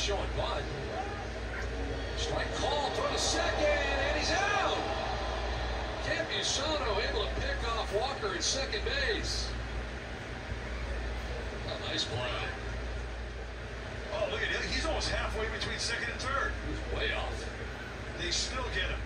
showing one. Strike call, throw to second, and he's out. Campusano able to pick off Walker at second base. A nice play. Oh, look at him. He's almost halfway between second and third. He's way off. They still get him.